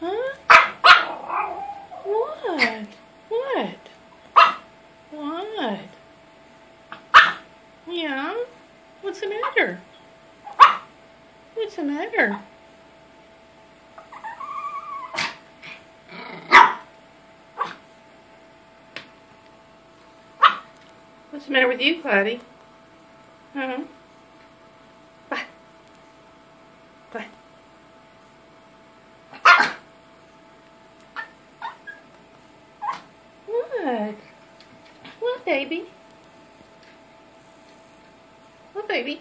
Huh? What? What? What? Yeah? What's the matter? What's the matter? What's the matter with you, Cloudy? Huh? Bye. Bye. What? What, baby? Oh, baby?